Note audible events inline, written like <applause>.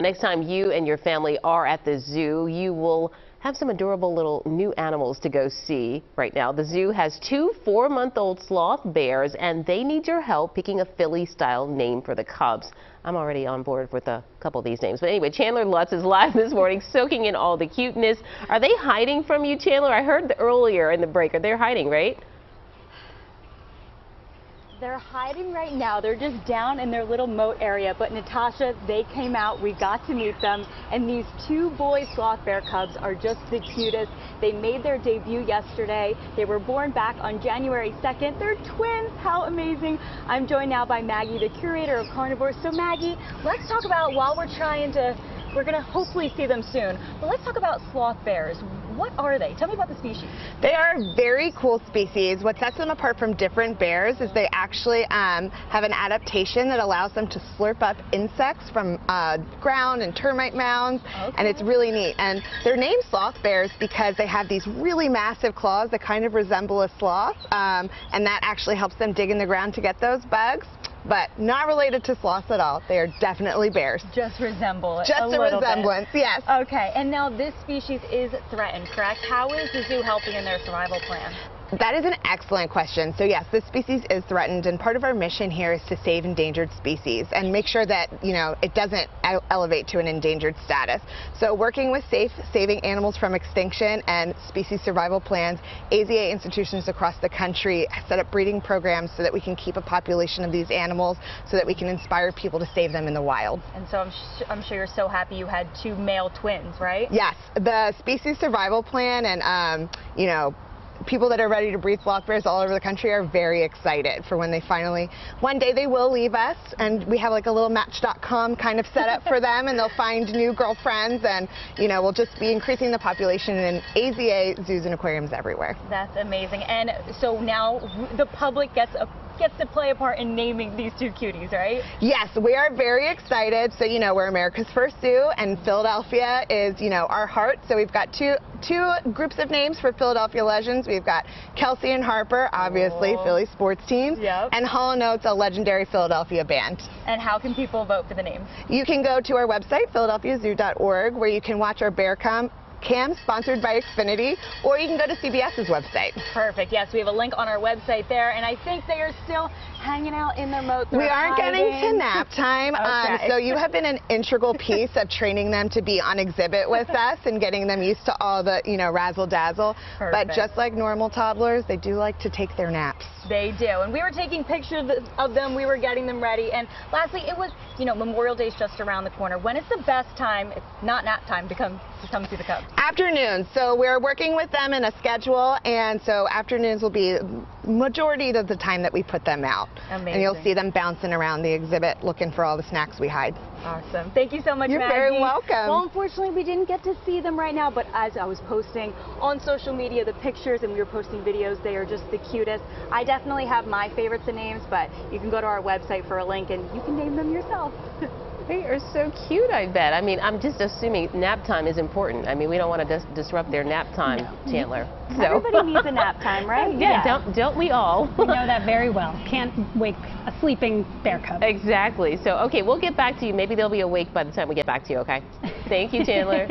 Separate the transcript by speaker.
Speaker 1: Next time you and your family are at the zoo, you will have some adorable little new animals to go see right now. The zoo has two four-month-old sloth bears, and they need your help picking a Philly-style name for the cubs. I'm already on board with a couple of these names. But anyway, Chandler Lutz is live this morning, soaking in all the cuteness. Are they hiding from you, Chandler? I heard earlier in the break. Are they hiding, right?
Speaker 2: They're hiding right now. They're just down in their little moat area. But Natasha, they came out. We got to meet them. And these two boy sloth bear cubs are just the cutest. They made their debut yesterday. They were born back on January 2nd. They're twins. How amazing. I'm joined now by Maggie, the curator of carnivores. So Maggie, let's talk about while we're trying to we're going to hopefully see them soon. But let's talk about sloth bears. What are they? Tell me about the species.
Speaker 3: They are very cool species. What sets them apart from different bears is they actually um, have an adaptation that allows them to slurp up insects from uh, ground and termite mounds, okay. and it's really neat. And they're named sloth bears because they have these really massive claws that kind of resemble a sloth, um, and that actually helps them dig in the ground to get those bugs but not related to sloths at all. They are definitely bears.
Speaker 2: Just resemble it
Speaker 3: Just
Speaker 2: a,
Speaker 3: a resemblance,
Speaker 2: bit.
Speaker 3: yes.
Speaker 2: Okay, and now this species is threatened, correct? How is the zoo helping in their survival plan?
Speaker 3: That is an excellent question. So yes, this species is threatened and part of our mission here is to save endangered species and make sure that, you know, it doesn't elevate to an endangered status. So working with safe saving animals from extinction and species survival plans, AZA institutions across the country set up breeding programs so that we can keep a population of these animals so that we can inspire people to save them in the wild.
Speaker 2: And so I'm, I'm sure you're so happy you had two male twins, right?
Speaker 3: Yes, the species survival plan and, um, you know, people that are ready to breed sloth bears all over the country are very excited for when they finally, one day they will leave us and we have like a little match.com kind of setup for them and they'll find new girlfriends and, you know, we'll just be increasing the population in AZA zoos and aquariums everywhere.
Speaker 2: That's amazing. And so now the public gets a gets to play a part in naming these two cuties, right?
Speaker 3: Yes, we are very excited. So, you know, we're America's first zoo and Philadelphia is, you know, our heart. So we've got two two groups of names for Philadelphia legends. We've got Kelce and Harper, obviously, cool. Philly sports teams.
Speaker 2: Yep.
Speaker 3: And Hall & Oates, a legendary Philadelphia band.
Speaker 2: And how can people vote for the names?
Speaker 3: You can go to our website, philadelphiazoo.org, where you can watch our bear cam Cam, sponsored by Xfinity, or you can go to CBS's website.
Speaker 2: Perfect. Yes, we have a link on our website there, and I think they are still hanging out in their moat.
Speaker 3: we aren't hiding. getting to nap time, um, okay. um, so you have been an integral <laughs> piece of training them to be on exhibit with us and getting them used to all the, you know, razzle dazzle. Perfect. But just like normal toddlers, they do like to take their naps.
Speaker 2: They do, and we were taking pictures of them. We were getting them ready, and lastly, it was, you know, Memorial Day is just around the corner. When is the best time, if not nap time, to come to come see the Cubs?
Speaker 3: Afternoons. So we're working with them in a schedule, and so afternoons will be majority of the time that we put them out.
Speaker 2: Amazing.
Speaker 3: And you'll see them bouncing around the exhibit looking for all the snacks we hide.
Speaker 2: Awesome. Thank you so much,
Speaker 3: You're
Speaker 2: Maggie.
Speaker 3: very welcome.
Speaker 2: Well, unfortunately, we didn't get to see them right now, but as I was posting on social media the pictures and we were posting videos, they are just the cutest. I definitely have my favorites and names, but you can go to our website for a link and you can name them yourself. <laughs>
Speaker 1: They are so cute, I bet. I mean, I'm just assuming nap time is important. I mean, we don't want to dis disrupt their nap time, no. <laughs> Chandler.
Speaker 2: So. Everybody needs a nap <laughs> time, right?
Speaker 1: yeah, yeah, Don't, don't we all?
Speaker 4: we know that very well. Can't wake a sleeping bear cub.
Speaker 1: Exactly. So, okay, we'll get back to you. Maybe they'll be awake by the time we get back to you, okay? Thank you, Chandler. <laughs>